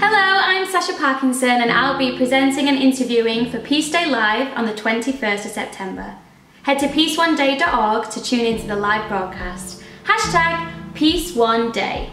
Hello, I'm Sacha Parkinson and I'll be presenting and interviewing for Peace Day Live on the 21st of September. Head to peaceoneday.org to tune into the live broadcast. Hashtag Peace One Day.